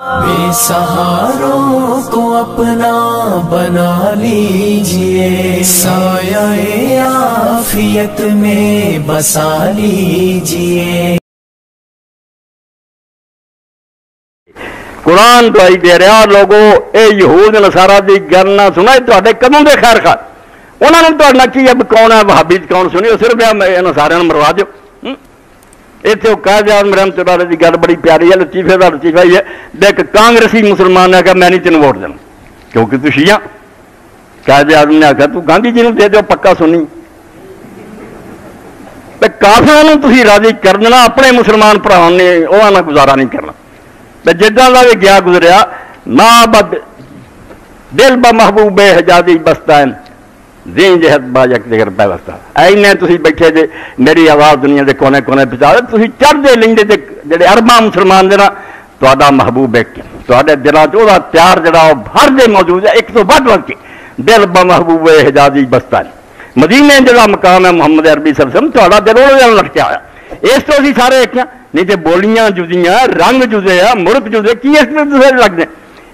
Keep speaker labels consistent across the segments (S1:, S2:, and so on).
S1: बेसहारों को अपना बना लीजिए। साया आफियत में बसा लीजिए।
S2: कुरान पाई दे रहा लोगो, ए यहूद नसारा की गल ना सुना तो कदों के खैर खा उन्होंने तो कौन है हबीज कौन सुनी सिर्फ़ नसारे मरवा दो ਇੱਥੇ ਉਹ ਕਾਜ਼ੀ ਆਜ਼ਮ ਰਹਿਮਤੁਲਾਹ ਦੀ ਗੱਲ ਬੜੀ ਪਿਆਰੀ ਹੈ ਲਤੀਫੇ ਦਾ ਲਤੀਫਾ ਹੀ ਹੈ ਦੇਖ ਕਾਂਗਰਸੀ ਮੁਸਲਮਾਨ ਨੇ ਕਿਹਾ ਮੈਂ ਨਹੀਂ ਤੈਨੂੰ ਵੋਟ ਦੇਣਾ ਕਿਉਂਕਿ ਤੂੰ ਸ਼ੀਆ ਕਾਜ਼ੀ ਆਜ਼ਮ ਨੇ ਆਖਿਆ ਤੂੰ ਗਾਂਧੀ ਜੀ ਨੂੰ ਦੇ ਦਿਓ ਪੱਕਾ ਸੁਣੀ ਤੇ ਕਾਫਰਾਂ ਨੂੰ ਤੁਸੀਂ ਰਾਜ਼ੀ ਕਰਨਾ ਆਪਣੇ ਮੁਸਲਮਾਨ ਭਰਾਵਾਂ ਨੇ ਉਹਨਾਂ ਨਾਲ ਗੁਜ਼ਾਰਾ ਨਹੀਂ ਕਰਨਾ ਤੇ ਜਿੱਦਾਂ ਦਾ ਵੀ ਗਿਆ ਗੁਜ਼ਰਿਆ ਨਾ ਬਦ ਦਿਲ ਬਾ ਮਹਬੂਬ ਹਜਾਦੀ ਬਸਤਾਨ ਜ਼ੀਨ ਜਹਤ ਬਾ ਯਕ ਜ਼ਿਕਰ ਬਸਤਾ ਐਨੇ ਤੁਸੀਂ ਬੈਠੇ ਜੇ ਮੇਰੀ ਆਵਾਜ਼ ਦੁਨੀਆ ਦੇ ਕੋਨੇ ਕੋਨੇ ਪਹੁੰਚਾ ਤੁਸੀਂ ਚੜ੍ਹਦੇ ਲੈਂਦੇ ਤੇ ਜਿਹੜੇ ਅਰਬਾਂ ਮੁਸਲਮਾਨ ਦੇ ਨਾਲ ਤੁਹਾਡਾ ਮਹਬੂਬ ਇੱਕ ਹੈ। ਤੁਹਾਡੇ ਦਿਲਾਂ 'ਚ ਉਹਦਾ ਪਿਆਰ ਜਿਹੜਾ ਉਹ ਭਰ ਦੇ ਮੌਜੂਦ ਹੈ ਇੱਕ ਤੋਂ ਵੱਧ ਵੱਧ ਕੇ ਦਿਲ ਬਾ ਮਹਬੂਬ ਹਜਾਦੀ ਬਸਤਾਨ ਮਦੀਨੇ ਜਿਹੜਾ ਮਕਾਮ ਹੈ ਮੁਹੰਮਦ ਅਰਬੀ ਸਰਸਮ ਤੁਹਾਡਾ ਦਿਲ ਉਹਦੇ ਨਾਲ ਲਟਕਿਆ ਹੋਇਆ ਇਸ ਤੋਂ ਅਸੀਂ ਸਾਰੇ ਇੱਕ ਹਾਂ ਨਹੀਂ ਤੇ ਬੋਲੀਆਂ ਜੁਦੀਆਂ ਰੰਗ ਜੁਦੇ ਆ ਮੁਲਕ ਜੁਦੇ ਕੀ ਇਸ ਵਿੱਚ ਦੂਸਰੇ ਲੱਗਦੇ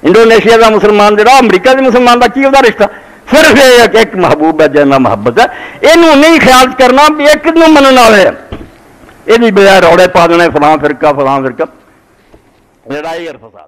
S2: ਇੰਡੋਨੇਸ਼ੀਆ ਦਾ ਮੁਸਲਮਾਨ ਜਿਹੜਾ ਅਮਰੀਕਾ ਦੇ ਮੁਸਲਮਾਨ ਦਾ ਕੀ ਉਹਦਾ ਰਿਸ਼ਤਾ ਸਿਰਫ ਇਹ ਹੈ ਕਿ ਇੱਕ ਮਹਬੂਬ ਹੈ ਜਿਹਨਾਂ ਮੁਹੱਬਤ ਹੈ ਇਹਨੂੰ ਨਹੀਂ ਖਿਆਲ ਕਰਨਾ ਵੀ ਇੱਕ ਨੂੰ ਮੰਨਣ ਵਾਲੇ ਆ ਇਹਦੀ ਬਜਾਏ ਰੌੜੇ ਪਾ ਦੇਣੇ ਫਲਾਂ ਫਿਰਕਾ ਫਲਾਂ ਫਿਰਕਾ ਲੜਾਈ ਅਰ ਫਸਾਦ